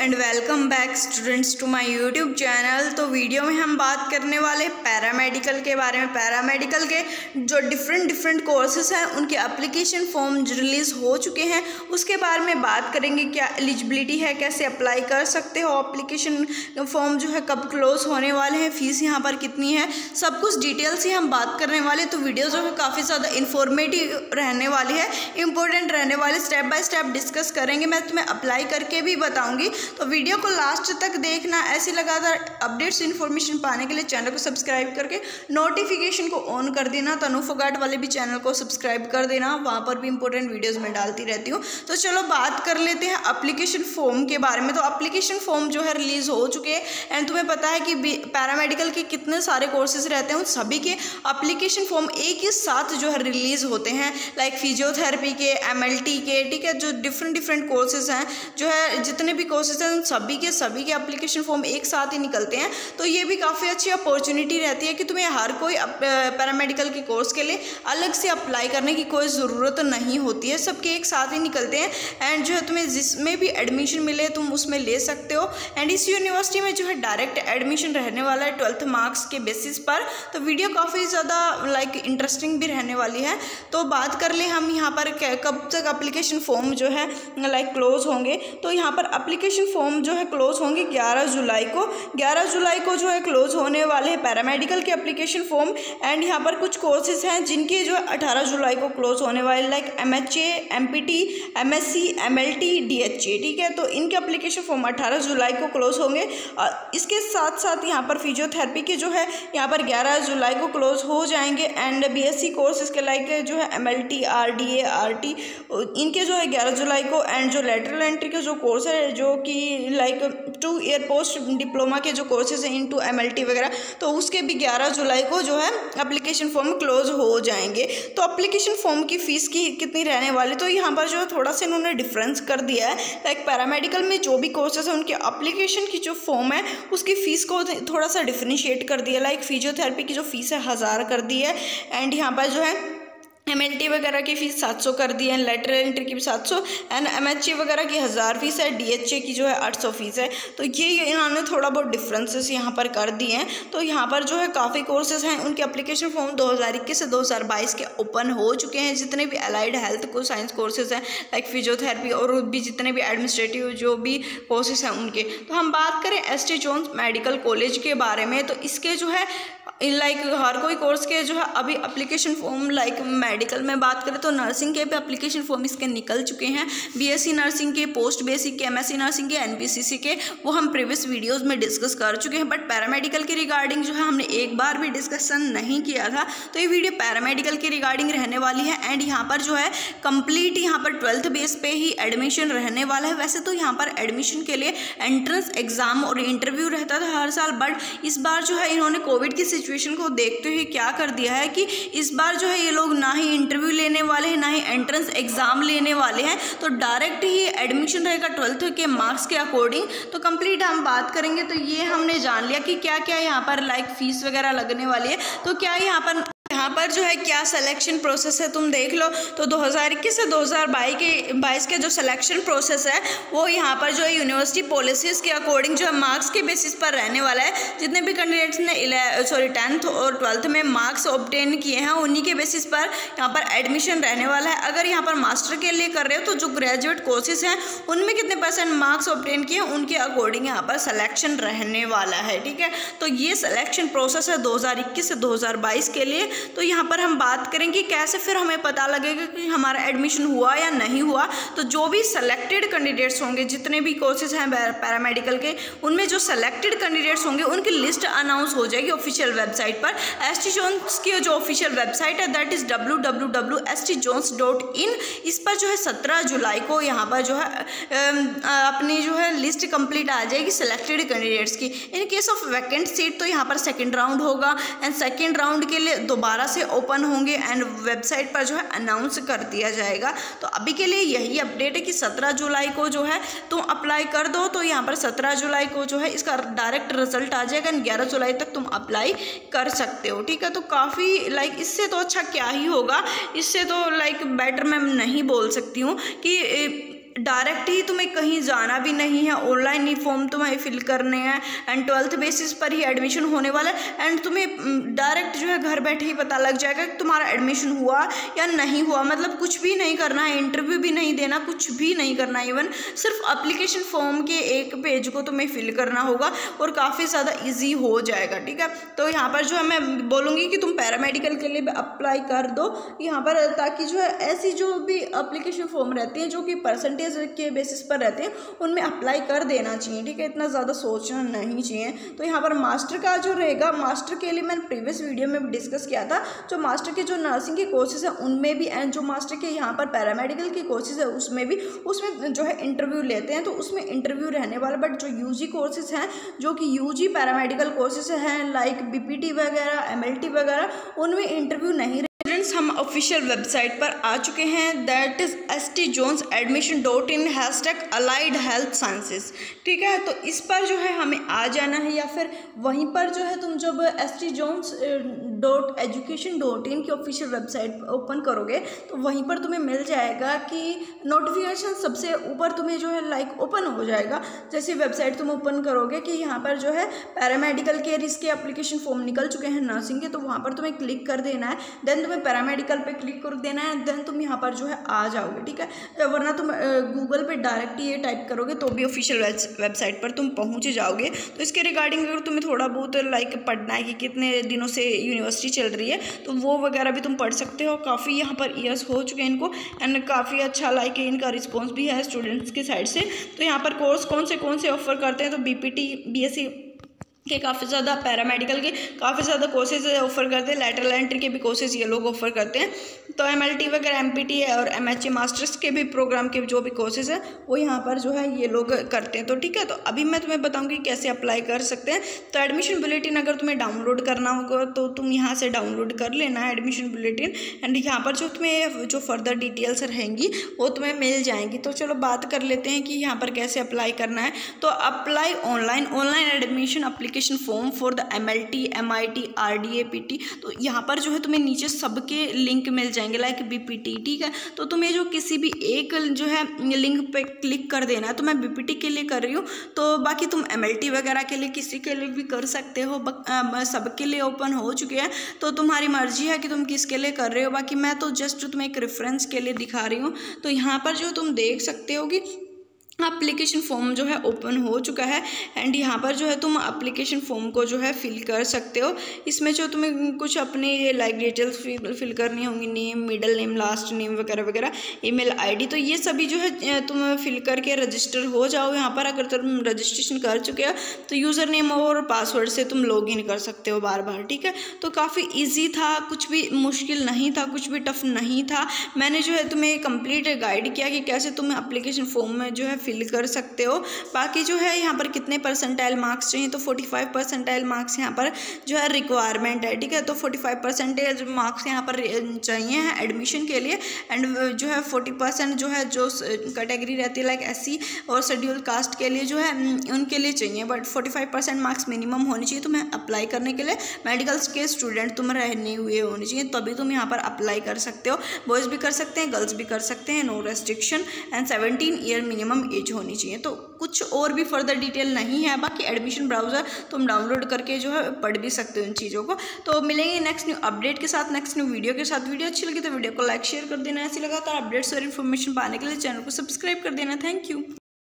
And welcome back students to my YouTube channel तो video में हम बात करने वाले पैरामेडिकल के बारे में। पैरामेडिकल के जो डिफरेंट डिफरेंट कोर्सेज हैं, उनके एप्लीकेशन फॉर्म रिलीज़ हो चुके हैं। उसके बारे में बात करेंगे क्या एलिजिबिलिटी है, कैसे अप्लाई कर सकते हो। एप्लीकेशन फॉर्म जो है कब क्लोज होने वाले हैं फ़ीस यहाँ पर कितनी है, सब कुछ डिटेल से हम बात करने वाले। तो वीडियो जो है, काफ़ी ज़्यादा इन्फॉर्मेटिव रहने वाली है। इंपॉर्टेंट रहने वाले स्टेप बाय स्टेप डिस्कस करेंगे। मैं तुम्हें अप्लाई करके भी बताऊँगी। तो वीडियो को लास्ट तक देखना, ऐसी लगातार अपडेट्स इन्फॉर्मेशन पाने के लिए चैनल को सब्सक्राइब करके नोटिफिकेशन को ऑन कर देना तनुफगाट वाले भी चैनल को सब्सक्राइब कर देना, वहाँ पर भी इंपॉर्टेंट वीडियोज़ में डालती रहती हूँ। तो चलो बात कर लेते हैं अप्लीकेशन फॉर्म के बारे में। तो अप्लीकेशन फॉर्म जो है रिलीज़ हो चुके हैं एंड तुम्हें पता है कि पैरामेडिकल के कितने सारे कोर्सेज रहते हैं, उन सभी के अप्लीकेशन फॉर्म एक ही साथ जो है रिलीज़ होते हैं लाइक फिजियोथेरेपी के एमएलटी के, ठीक है, जो डिफरेंट डिफरेंट कोर्सेज हैं, जो है जितने भी कोर्सेज हैं सभी के सभी के अप्लीकेशन फॉर्म एक साथ ही निकलते हैं। तो ये भी काफ़ी अच्छी अपॉर्चुनिटी रहती है कि तुम्हें हर कोई पैरामेडिकल के कोर्स के लिए अलग से अप्लाई करने की कोई ज़रूरत नहीं होती है। सबके एक साथ ही निकलते हैं एंड जो है तुम्हें जिसमें भी एडमिशन मिले तुम उसमें ले सकते हो। एंड इस यूनिवर्सिटी में जो है डायरेक्ट एडमिशन रहने वाला है ट्वेल्थ मार्क्स के बेसिस पर। तो वीडियो काफ़ी ज़्यादा लाइक इंटरेस्टिंग भी रहने वाली है। तो बात कर ले हम यहाँ पर कब तक अप्लीकेशन फॉर्म जो है लाइक क्लोज होंगे। तो यहाँ पर अप्लीकेशन फॉर्म जो है क्लोज होंगे 11 जुलाई को। 11 जुलाई को जो है क्लोज होने वाले हैं पैरामेडिकल के अप्लीकेशन फॉर्म एंड यहाँ पर कुछ कोर्सेज हैं जिनके जो है अठारह जुलाई को क्लोज होने वाले like M H A M P T M S C M L T D H A ठीक है? तो इनके अप्लीकेशन फॉर्म अठारह जुलाई को क्लोज होंगे। इसके साथ साथ यहाँ पर फिजियोथेरेपी के जो है यहाँ पर ग्यारह जुलाई को क्लोज हो जाएँगे and B S C course इसके लाइक जो है M L T R D A R T इनके जो है ग्यारह जुलाई को एंड जो लेटरल एंट्री के जो कोर्स है, जो कि like two year post diploma के जो कोर्सेज हैं इन टू एम वगैरह तो उसके भी 11 जुलाई को जो है अप्लीकेशन फॉर्म क्लोज हो जाएँगे। तो अप्लीकेशन फॉर्म की फ़ीस की कितनी रहने वाली तो यहाँ पर जो है थोड़ा सा इन्होंने डिफरेंस कर दिया है। लाइक पैरामेडिकल में जो भी कोर्सेज हैं, उनके अप्लीकेशन की जो फॉर्म है, उसकी फ़ीस को थोड़ा सा डिफ्रेंशिएट कर दिया। लाइक फिजियोथेरेपी की जो फ़ीस है, हज़ार कर दी है। एंड यहाँ पर जो है एम वगैरह की फ़ीस सात सौ कर दी है लेटर एंट्री की भी सात सौ एंड एम वगैरह की हज़ार फ़ीस है डी की जो है आठ सौ फ़ीस है। तो ये इन्होंने थोड़ा बहुत डिफरेंसेस यहाँ पर कर दिए हैं। तो यहाँ पर जो है काफ़ी कोर्सेज हैं, उनके अप्लीकेशन फॉर्म दो हज़ार इक्कीस से दो हज़ार बाईस के ओपन हो चुके हैं। जितने भी अलाइड हेल्थ को साइंस कोर्सेज हैं लाइक फिजियोथेरेपी और भी जितने भी एडमिनिस्ट्रेटिव जो भी कोर्सेज हैं उनके। तो हम बात करें S T John's medical college के बारे में तो इसके जो है लाइक हर कोई कोर्स के जो है, अभी अप्लीकेशन फॉर्म लाइक मेडिकल में बात करें तो नर्सिंग के भी अप्लीकेशन फॉर्म इसके निकल चुके हैं। बीएससी नर्सिंग के पोस्ट बेसिक के एमएससी नर्सिंग के एनपीसीसी के, वो हम प्रीवियस वीडियोस में डिस्कस कर चुके हैं। बट पैरामेडिकल के रिगार्डिंग जो है, हमने एक बार भी डिस्कशन नहीं किया था। तो ये वीडियो पैरामेडिकल के रिगार्डिंग रहने वाली है। एंड यहाँ पर जो है कंप्लीट यहाँ पर ट्वेल्थ बेस पे ही एडमिशन रहने वाला है। वैसे तो यहाँ पर एडमिशन के लिए एंट्रेंस एग्ज़ाम और इंटरव्यू रहता था हर साल। बट इस बार जो है, इन्होंने कोविड की सिचुएशन को देखते हुए क्या कर दिया है कि इस बार जो है, ये लोग ना ही इंटरव्यू लेने वाले हैं, ना ही एंट्रेंस एग्ज़ाम लेने वाले हैं तो डायरेक्ट ही एडमिशन रहेगा ट्वेल्थ के मार्क्स के अकॉर्डिंग तो कंप्लीट हम बात करेंगे तो ये हमने जान लिया कि क्या क्या यहाँ पर लाइक फ़ीस वगैरह लगने वाली है तो क्या यहाँ पर यहाँ पर जो है क्या सिलेक्शन प्रोसेस है तुम देख लो। तो 2021 से 2022 के, बाईस के जो सिलेक्शन प्रोसेस है, वो यहाँ पर जो है यूनिवर्सिटी पॉलिसीज़ के अकॉर्डिंग जो है मार्क्स के बेसिस पर रहने वाला है। जितने भी कैंडिडेट्स ने सॉरी टेंथ और ट्वेल्थ में मार्क्स ऑब्टेन किए हैं, उन्हीं के बेसिस पर यहाँ पर एडमिशन रहने वाला है। अगर यहाँ पर मास्टर के लिए कर रहे हो तो जो ग्रेजुएट कोर्सेज हैं, उनमें कितने परसेंट मार्क्स ऑब्टेन किए हैं, उनके अकॉर्डिंग यहाँ पर सलेक्शन रहने वाला है, ठीक है? तो ये सलेक्शन प्रोसेस है दो हज़ार इक्कीस से दो हज़ार बाईस के लिए। तो यहाँ पर हम बात करेंगे कैसे फिर हमें पता लगेगा कि हमारा एडमिशन हुआ या नहीं हुआ। तो जो भी सेलेक्टेड कैंडिडेट्स होंगे, जितने भी कोर्सेज हैं पैरामेडिकल के, उनमें जो सेलेक्टेड कैंडिडेट्स होंगे, उनकी लिस्ट अनाउंस हो जाएगी ऑफिशियल वेबसाइट पर। एस टी जोन्स की जो ऑफिशियल वेबसाइट है that is W W W S T John's dot in इस पर जो है सत्रह जुलाई को यहाँ पर जो है अपनी जो लिस्ट कंप्लीट आ जाएगी सिलेक्टेड कैंडिडेट्स की। In case of vacant seat तो यहाँ पर सेकेंड राउंड होगा। एंड सेकेंड राउंड के लिए दोबारा से ओपन होंगे एंड वेबसाइट पर जो है अनाउंस कर दिया जाएगा। तो अभी के लिए यही अपडेट है कि सत्रह जुलाई को जो है तुम अप्लाई कर दो तो यहाँ पर सत्रह जुलाई को जो है इसका डायरेक्ट रिज़ल्ट आ जाएगा। एंड ग्यारह जुलाई तक तुम अप्लाई कर सकते हो। ठीक है? तो काफ़ी लाइक इससे तो अच्छा क्या ही होगा। इससे तो लाइक बेटर मैं नहीं बोल सकती हूँ कि डायरेक्ट ही तुम्हें कहीं जाना भी नहीं है, ऑनलाइन ही फॉर्म तुम्हें फिल करने हैं एंड ट्वेल्थ बेसिस पर ही एडमिशन होने वाला है एंड तुम्हें डायरेक्ट जो है घर बैठे ही पता लग जाएगा कि तुम्हारा एडमिशन हुआ या नहीं हुआ। मतलब कुछ भी नहीं करना है इंटरव्यू भी नहीं देना, कुछ भी नहीं करना इवन सिर्फ़ अप्लीकेशन फॉर्म के एक पेज को तुम्हें फिल करना होगा और काफ़ी ज़्यादा ईजी हो जाएगा, ठीक है? तो यहाँ पर जो है मैं बोलूँगी कि तुम पैरामेडिकल के लिए अप्लाई कर दो, यहाँ पर ताकि जो है ऐसी जो भी अप्लीकेशन फॉर्म रहती है, जो कि परसेंटेज के बेसिस पर रहते हैं, उनमें अप्लाई कर देना चाहिए, ठीक है? इतना ज़्यादा सोचना नहीं चाहिए। तो यहाँ पर मास्टर का जो रहेगा मास्टर के लिए मैंने प्रीवियस वीडियो में भी डिस्कस किया था, जो मास्टर के जो नर्सिंग के कोर्सेज हैं, उनमें भी एंड जो मास्टर के यहाँ पर पैरामेडिकल के कोर्सेज है, उसमें भी, उसमें जो है इंटरव्यू लेते हैं तो उसमें इंटरव्यू रहने वाला बट जो यूजी कोर्सेज हैं, जो कि यूजी पैरामेडिकल कोर्सेज हैं लाइक बीपीटी वगैरह एमएलटी वगैरह, उनमें इंटरव्यू नहीं फ्रेंड्स हम ऑफिशियल वेबसाइट पर आ चुके हैं. That is S T John's admission dot in hashtag allied health sciences ठीक है? तो इस पर जो है हमें आ जाना है या फिर वहीं पर जो है तुम जब S T John's dot education dot in की ऑफिशियल वेबसाइट ओपन करोगे तो वहीं पर तुम्हें मिल जाएगा कि नोटिफिकेशन सबसे ऊपर तुम्हें जो है लाइक ओपन हो जाएगा। जैसे वेबसाइट तुम ओपन करोगे कि यहाँ पर जो है पैरामेडिकल केयर इसके एप्लीकेशन फॉर्म निकल चुके हैं नर्सिंग के तो वहाँ पर तुम्हें क्लिक कर देना है। देन तुम्हें पैरामेडिकल पर क्लिक कर देना है देन तुम यहाँ पर जो है आ जाओगे, ठीक है? वरना तुम गूगल पर डायरेक्ट ये टाइप करोगे तो भी ऑफिशियल वेबसाइट पर तुम पहुँच जाओगे। तो इसके रिगार्डिंग अगर तुम्हें थोड़ा बहुत लाइक पढ़ना है कि कितने दिनों से यूनिवर्सिटी चल रही है तो वो वगैरह भी तुम पढ़ सकते हो। काफ़ी यहाँ पर ईयर्स हो चुके हैं इनको एंड काफ़ी अच्छा लाइक है इनका रिस्पॉन्स भी है स्टूडेंट्स की साइड से। तो यहाँ पर कोर्स कौन से कौन से ऑफ़र करते हैं? तो B P T B S C के काफ़ी ज़्यादा पैरामेडिकल के काफ़ी ज़्यादा कोर्सेज ऑफ़र करते हैं लेटरल एंट्री के भी कोर्सेज ये लोग ऑफ़र करते हैं। तो एम एल टी वगैरह एम पी टी है और एम एच ए मास्टर्स के भी प्रोग्राम के जो भी कोर्सेज हैं, वो यहाँ पर जो है ये लोग करते हैं। तो ठीक है तो अभी मैं तुम्हें बताऊँगी कैसे अप्लाई कर सकते हैं। तो एडमिशन बुलेटिन अगर तुम्हें डाउनलोड करना होगा तो तुम यहाँ से डाउनलोड कर लेना है एडमिशन बुलेटिन एंड यहाँ पर जो तुम्हें जो फर्दर डिटेल्स रहेंगी, वो तुम्हें मिल जाएँगी। तो चलो बात कर लेते हैं कि यहाँ पर कैसे अप्लाई करना है। तो apply online online admission application application form for the M L T M I T R D A P T तो यहाँ पर जो है तुम्हें नीचे सबके लिंक मिल जाएँगे लाइक बी पी टी ठीक है? तो तुम्हें जो किसी भी एक जो है लिंक पे क्लिक कर देना है तो मैं बी पी टी के लिए कर रही हूँ। तो बाकी तुम एम एल टी वगैरह के लिए किसी के लिए भी कर सकते हो सबके लिए ओपन हो चुके हैं। तो तुम्हारी मर्ज़ी है कि तुम किसके लिए कर रहे हो। बाकी मैं तो जस्ट तुम्हें एक रेफरेंस के लिए दिखा रही हूँ। तो यहाँ पर जो तुम देख सकते हो कि अप्लीकेशन फॉर्म जो है ओपन हो चुका है एंड यहाँ पर जो है तुम अप्लीकेशन फॉर्म को जो है फिल कर सकते हो। इसमें जो तुम्हें कुछ अपनी लाइक डिटेल्स फिल करनी होंगी name middle name last name वगैरह वगैरह ईमेल आईडी तो ये सभी जो है तुम फिल करके रजिस्टर हो जाओ। यहाँ पर अगर तुम रजिस्ट्रेशन कर चुके हो तो यूज़र नेम और पासवर्ड से तुम लॉग इन कर सकते हो बार बार ठीक है? तो काफ़ी ईजी था, कुछ भी मुश्किल नहीं था, कुछ भी टफ नहीं था। मैंने जो है तुम्हें कंप्लीट गाइड किया कि कैसे तुम अप्लीकेशन फॉर्म में जो है फिल कर सकते हो। बाकी जो है, यहाँ पर कितने परसेंटाइल मार्क्स चाहिए तो फोर्टी फाइव परसेंटाइल मार्क्स यहाँ पर जो है रिक्वायरमेंट है, ठीक है? तो फोर्टी फाइव परसेंटेज मार्क्स यहाँ पर चाहिए हैं एडमिशन के लिए। एंड जो है फोर्टी परसेंट जो है, जो कैटेगरी रहती है लाइक एस और शेड्यूल कास्ट के लिए जो है उनके लिए चाहिए। But forty five percent marks minimum होनी चाहिए तुम्हें अप्लाई करने के लिए। मेडिकल्स के स्टूडेंट तुम रहने हुए होने चाहिए, तभी तुम यहाँ पर अप्लाई कर सकते हो। बॉयज़ भी कर सकते हैं गर्ल्स भी कर सकते हैं no restriction and seventeen year minimum age होनी चाहिए। तो कुछ और भी फर्दर डिटेल नहीं है, बाकी एडमिशन ब्राउज़र तुम डाउनलोड करके जो है पढ़ भी सकते हो इन चीज़ों को। तो मिलेंगे नेक्स्ट न्यू अपडेट के साथ नेक्स्ट न्यू वीडियो के साथ। वीडियो अच्छी लगी तो वीडियो को लाइक शेयर कर देना। ऐसी लगातार अपडेट्स और इन्फॉर्मेशन पाने के लिए चैनल को सब्सक्राइब कर देना। Thank you